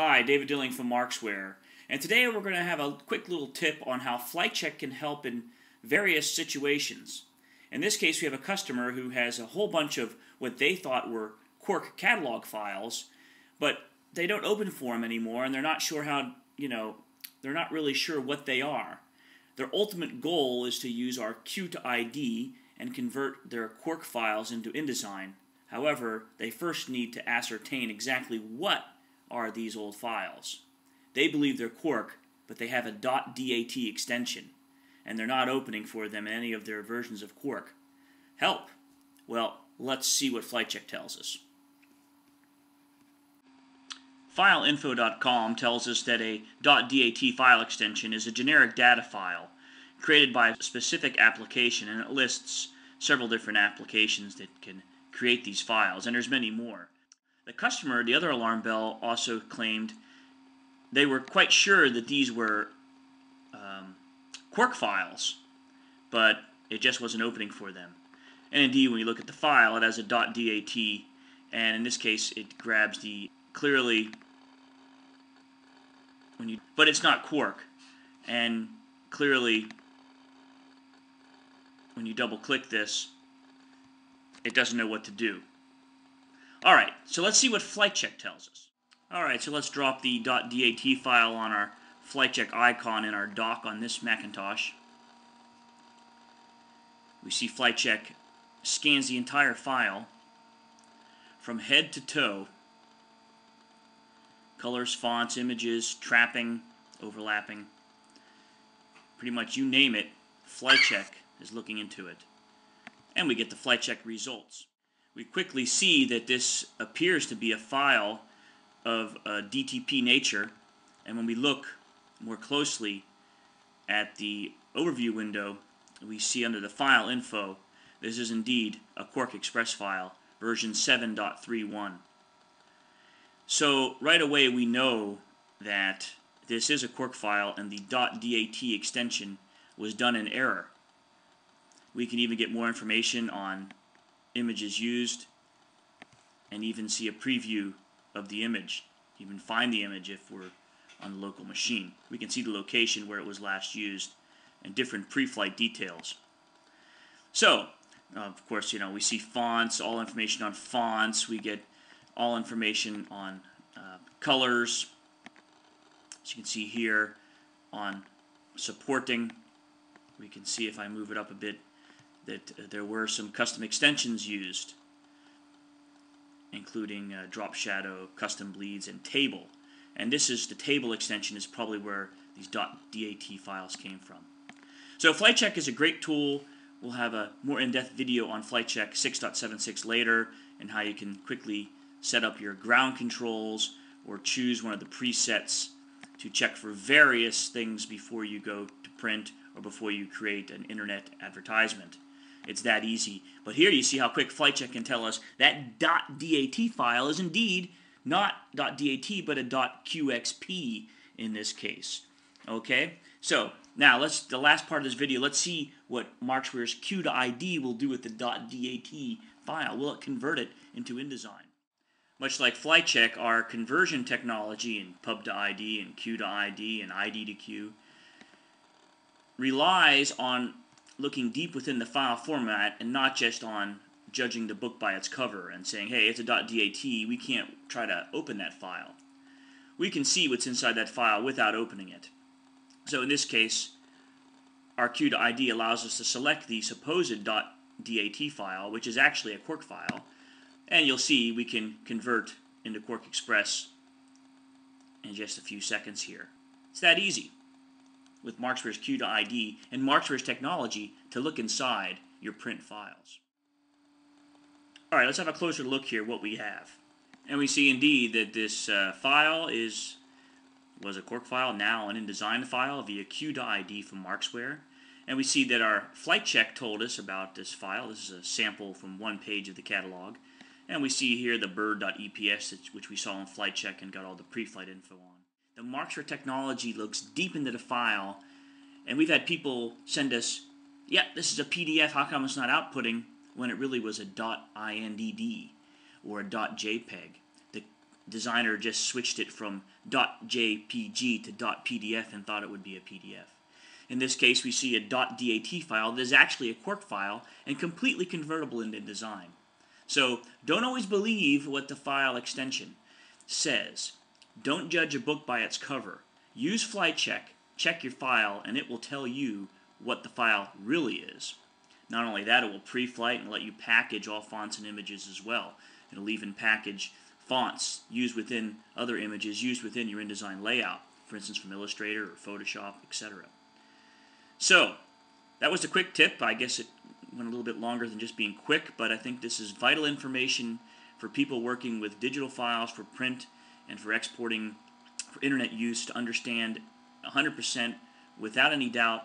Hi, David Dilling from Markzware, and today we're going to have a quick little tip on how FlightCheck can help in various situations. In this case, we have a customer who has a whole bunch of what they thought were Quark catalog files, but they don't open for them anymore, and they're not sure how, you know, they're not really sure what they are. Their ultimate goal is to use our Q to ID and convert their Quark files into InDesign. However, they first need to ascertain exactly what are these old files. They believe they're Quark, but they have a .dat extension, and they're not opening for them in any of their versions of Quark. Help! Well, let's see what FlightCheck tells us. FileInfo.com tells us that a .dat file extension is a generic data file created by a specific application, and it lists several different applications that can create these files, and there's many more. The customer, the other alarm bell, also claimed they were quite sure that these were um, Quark files, but it just wasn't opening for them. And indeed, when you look at the file, it has a .dat, and in this case, it grabs the clearly when you, but it's not Quark, and clearly when you double click this, it doesn't know what to do. Alright, so let's see what FlightCheck tells us. Alright, so let's drop the .dat file on our FlightCheck icon in our dock on this Macintosh. We see FlightCheck scans the entire file from head to toe. Colors, fonts, images, trapping, overlapping. Pretty much you name it, FlightCheck is looking into it and we get the FlightCheck results. We quickly see that this appears to be a file of DTP nature, and when we look more closely at the overview window, we see under the file info, this is indeed a QuarkXPress file, version 7.31. So right away we know that this is a Quark file and the .dat extension was done in error. We can even get more information on images used and even see a preview of the image. Even find the image if we're on the local machine. We can see the location where it was last used and different pre-flight details. So, of course, you know, we see fonts, all information on fonts. We get all information on uh, colors. As you can see here on supporting, we can see if I move it up a bit, that there were some custom extensions used, including uh, drop shadow, custom bleeds, and table. And this is the table extension is probably where these .dot .dat files came from. So FlightCheck is a great tool. We'll have a more in-depth video on FlightCheck 6.76 later and how you can quickly set up your ground controls or choose one of the presets to check for various things before you go to print or before you create an internet advertisement. It's that easy. But here you see how quick FlightCheck can tell us that .dat file is indeed not .dat but a .qxp in this case. Okay? So, now let's the last part of this video, let's see what Markzware's Q to ID will do with the .dat file. Will it convert it into InDesign? Much like FlightCheck, our conversion technology in pub to ID and Q to ID and ID to Q relies on looking deep within the file format and not just on judging the book by its cover and saying, hey, it's a .dat, we can't try to open that file. We can see what's inside that file without opening it. So in this case, our Q to ID allows us to select the supposed .dat file, which is actually a Quark file, and you'll see we can convert into QuarkXPress in just a few seconds here. It's that easy with Markzware's Q ID and Markzware's technology to look inside your print files. Alright, let's have a closer look here what we have. And we see indeed that this uh, file is was a Quark file, now an InDesign file via Q ID from Markzware. And we see that our FlightCheck told us about this file. This is a sample from one page of the catalog. And we see here the bird.eps, which we saw in FlightCheck and got all the pre-flight info on. The Markzware technology looks deep into the file, and we've had people send us, yeah, this is a PDF, how come it's not outputting, when it really was a .indd or a .jpeg. The designer just switched it from .jpg to .pdf and thought it would be a PDF. In this case, we see a .dat file that is actually a Quark file and completely convertible into design. So don't always believe what the file extension says. Don't judge a book by its cover. Use FlightCheck, check check your file, and it will tell you what the file really is. Not only that, it will pre-flight and let you package all fonts and images as well. It'll even package fonts used within other images used within your InDesign layout, for instance from Illustrator or Photoshop, etc. So, that was a quick tip. I guess it went a little bit longer than just being quick, but I think this is vital information for people working with digital files for print and for exporting for internet use to understand 100% without any doubt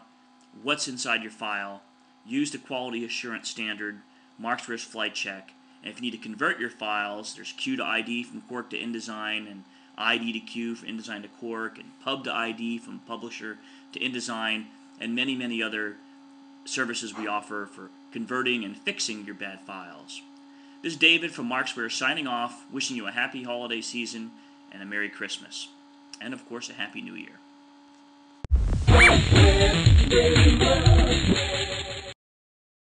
what's inside your file. Use the quality assurance standard, Mark's FlightCheck, and if you need to convert your files, there's Q to ID from Quark to InDesign, and ID to Q from InDesign to Quark, and Pub to ID from Publisher to InDesign, and many, many other services we offer for converting and fixing your bad files. This is David from Markzware signing off, wishing you a happy holiday season and a Merry Christmas. And of course, a Happy New Year.